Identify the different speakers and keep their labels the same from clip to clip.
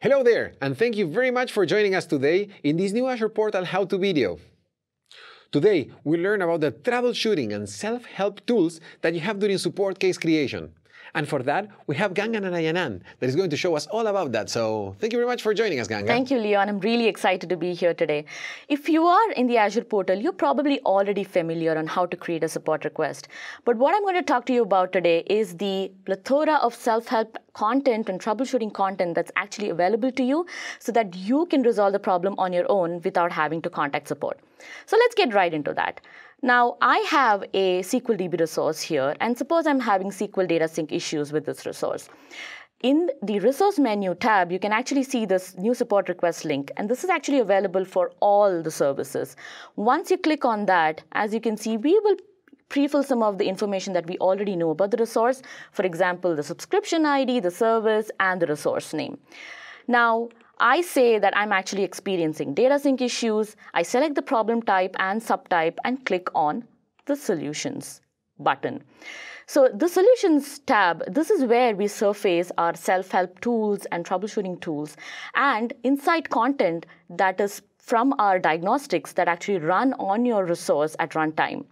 Speaker 1: Hello there, and thank you very much for joining us today in this new Azure Portal how-to video. Today, we learn about the troubleshooting and self-help tools that you have during support case creation. And for that, we have Ganga Narayanan that is going to show us all about that. So thank you very much for joining us, Ganga.
Speaker 2: Thank you, Leon. I'm really excited to be here today. If you are in the Azure portal, you're probably already familiar on how to create a support request. But what I'm going to talk to you about today is the plethora of self-help content and troubleshooting content that's actually available to you so that you can resolve the problem on your own without having to contact support. So let's get right into that. Now, I have a SQL DB resource here, and suppose I'm having SQL data sync issues with this resource. In the resource menu tab, you can actually see this new support request link, and this is actually available for all the services. Once you click on that, as you can see, we will pre-fill some of the information that we already know about the resource. For example, the subscription ID, the service, and the resource name. Now, I say that I'm actually experiencing data sync issues. I select the problem type and subtype and click on the solutions button. So the solutions tab, this is where we surface our self-help tools and troubleshooting tools and insight content that is from our diagnostics that actually run on your resource at runtime.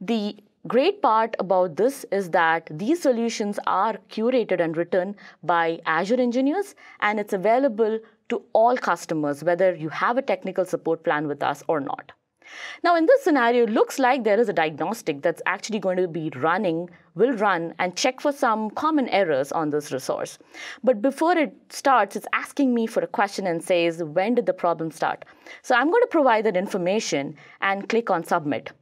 Speaker 2: The great part about this is that these solutions are curated and written by Azure engineers, and it's available to all customers, whether you have a technical support plan with us or not. Now, in this scenario, it looks like there is a diagnostic that's actually going to be running, will run and check for some common errors on this resource. But before it starts, it's asking me for a question and says, when did the problem start? So I'm going to provide that information and click on submit.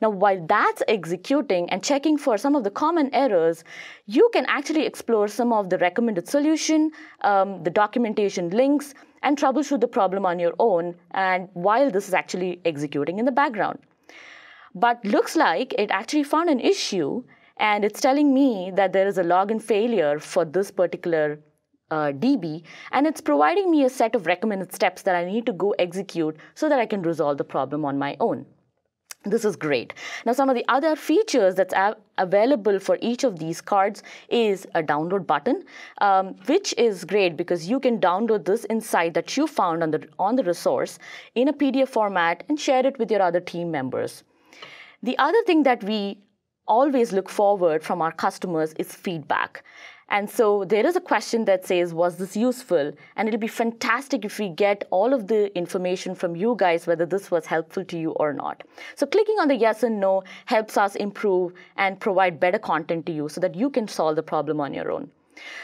Speaker 2: Now, while that's executing and checking for some of the common errors, you can actually explore some of the recommended solution, um, the documentation links, and troubleshoot the problem on your own and while this is actually executing in the background. But looks like it actually found an issue and it's telling me that there is a login failure for this particular uh, DB, and it's providing me a set of recommended steps that I need to go execute so that I can resolve the problem on my own. This is great. Now, some of the other features that's available for each of these cards is a download button, um, which is great because you can download this insight that you found on the, on the resource in a PDF format and share it with your other team members. The other thing that we always look forward from our customers is feedback. And so there is a question that says, was this useful? And it'll be fantastic if we get all of the information from you guys, whether this was helpful to you or not. So clicking on the yes and no helps us improve and provide better content to you so that you can solve the problem on your own.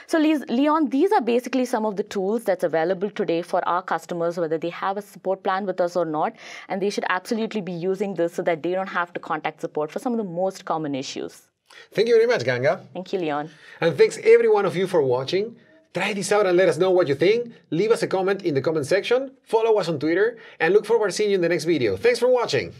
Speaker 2: So Leon, these are basically some of the tools that's available today for our customers, whether they have a support plan with us or not, and they should absolutely be using this so that they don't have to contact support for some of the most common issues.
Speaker 1: Thank you very much, Ganga.
Speaker 2: Thank you, Leon.
Speaker 1: And thanks every one of you for watching. Try this out and let us know what you think. Leave us a comment in the comment section, follow us on Twitter, and look forward to seeing you in the next video. Thanks for watching.